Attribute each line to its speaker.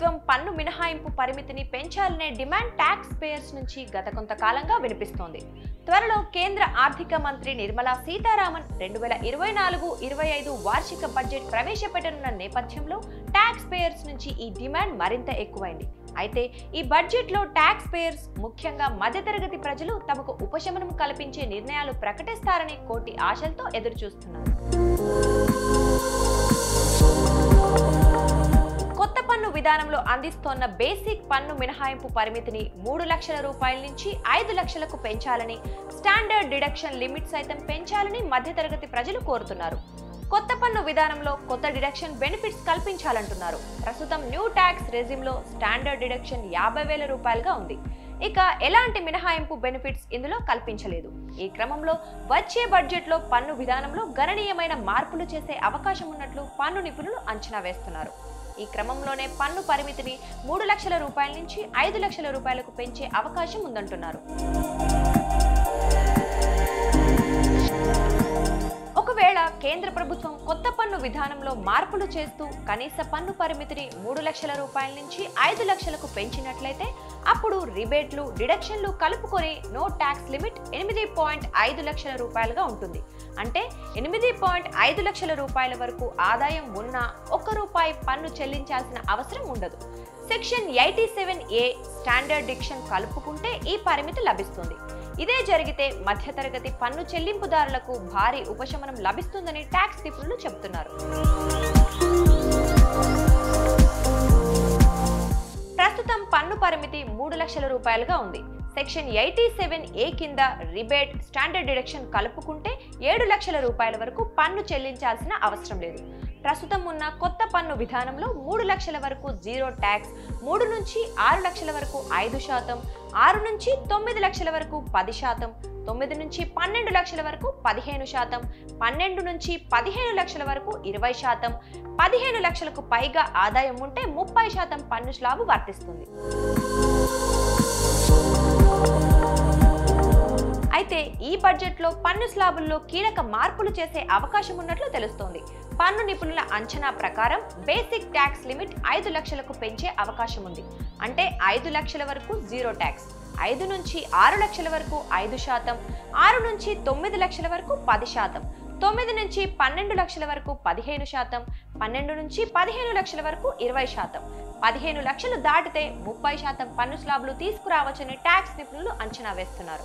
Speaker 1: త్వర పన్ను మినహాయింపు పరిమితిని పెంచాలనే డిమాండ్ ట్యాక్స్ పేయర్స్ నుంచి గత కొంతకాలంగా వినిపిస్తోంది. త్వరలో కేంద్ర ఆర్థిక మంత్రి నిర్మలా సీతారామన్ రెండు వేల ఇరవై నాలుగు ఇరవై ఐదు వార్షిక బడ్జెట్ ప్రవేశపెట్టనున్న నేపథ్యంలో ట్యాక్స్ పేయర్స్ నుంచి ఈ డిమాండ్ మరింత ఎక్కువైంది. అయితే ఈ బడ్జెట్లో ట్యాక్స్ పేయర్స్ ముఖ్యంగా మధ్యతరగతి ప్రజలు తమకు ఉపశమనం కల్పించే నిర్ణయాలు ప్రకటిస్తారని కోటి ఆశలతో ఎదురుచూస్తున్నారు. విధానంలో అందిస్తోన్న బేసిక్ పన్ను మినహాయింపు పరిమితిని మూడు లక్షల రూపాయల నుంచి ఐదు లక్షలకు పెంచాలని స్టాండర్డ్ డిడక్షన్ లిమిట్ సైతం పెంచాలని మధ్యతరగతి ప్రజలు కోరుతున్నారు. కొత్త పన్ను విధానంలో కొత్త డిడక్షన్ బెనిఫిట్స్ కల్పించాలంటున్నారు. ప్రస్తుతం న్యూ ట్యాక్స్ రెజిమ్లో స్టాండర్డ్ డిడక్షన్ యాభై వేల రూపాయలుగా ఉంది. ఇక ఎలాంటి మినహాయింపు బెనిఫిట్స్ ఇందులో కల్పించలేదు. ఈ క్రమంలో వచ్చే బడ్జెట్లో పన్ను విధానంలో గణనీయమైన మార్పులు చేసే అవకాశం ఉన్నట్లు పన్ను నిపుణులు అంచనా వేస్తున్నారు. ఈ క్రమంలోనే పన్ను పరిమితిని మూడు లక్షల రూపాయల నుంచి ఐదు లక్షల రూపాయలకు పెంచే అవకాశం ఉందంటున్నారు. ఒకవేళ కేంద్ర ప్రభుత్వం కొత్త పన్ను విధానంలో మార్పులు చేస్తూ కనీస పన్ను పరిమితిని మూడు లక్షల రూపాయల నుంచి ఐదు లక్షలకు పెంచినట్లయితే అప్పుడు రిబేట్లు డిడక్షన్లు కలుపుకొని నో ట్యాక్స్ లిమిట్ ఎనిమిది పాయింట్ ఐదు లక్షల రూపాయలుగా ఉంటుంది. అంటే ఎనిమిది పాయింట్ ఐదు లక్షల రూపాయల వరకు ఆదాయం ఉన్నా ఒక్క రూపాయి పన్ను చెల్లించాల్సిన అవసరం ఉండదు. Section eighty seven A standard deduction కలుపుకుంటే ఈ పరిమితి లభిస్తుంది. ఇదే జరిగితే మధ్యతరగతి పన్ను చెల్లింపుదారులకు భారీ ఉపశమనం లభిస్తుందని ట్యాక్స్ నిపుణులు చెబుతున్నారు. పన్ను పరిమితి మూడు లక్షల రూపాయలుగా ఉంది. సెక్షన్ ఎయిటీ సెవెన్ ఏ కింద రిబేట్ స్టాండర్డ్ డిడక్షన్ కలుపుకుంటే ఏడు లక్షల రూపాయల వరకు పన్ను చెల్లించాల్సిన అవసరం లేదు. ప్రస్తుతం ఉన్న కొత్త పన్ను విధానంలో మూడు లక్షల వరకు జీరో ట్యాక్స్ మూడు నుంచి ఆరు లక్షల వరకు ఐదు శాతం ఆరు నుంచి తొమ్మిది లక్షల వరకు పది శాతం తొమ్మిది నుంచి పన్నెండు లక్షల వరకు పదిహేను శాతం పన్నెండు నుంచి పదిహేను లక్షల వరకు ఇరవై శాతం. పదిహేను లక్షలకు పైగా ఆదాయం ఉంటే ముప్పై శాతం పన్ను స్లాబు వర్తిస్తుంది. అయితే ఈ బడ్జెట్లో పన్ను స్లాబుల్లో కీలక మార్పులు చేసే అవకాశం ఉన్నట్లు తెలుస్తోంది. పన్ను నిపుణుల అంచనా ప్రకారం బేసిక్ ట్యాక్స్ లిమిట్ ఐదు లక్షలకు పెంచే అవకాశం ఉంది. అంటే ఐదు లక్షల వరకు జీరో ట్యాక్స్ ఐదు నుంచి ఆరు లక్షల వరకు ఐదు శాతం ఆరు నుంచి తొమ్మిది లక్షల వరకు పది శాతం తొమ్మిది నుంచి పన్నెండు లక్షల వరకు పదిహేను శాతం పన్నెండు నుంచి పదిహేను లక్షల వరకు ఇరవై శాతం. పదిహేను లక్షలు దాటితే ముప్పై శాతం పన్ను స్లాబులు తీసుకురావచ్చని ట్యాక్స్ నిపుణులు అంచనా వేస్తున్నారు.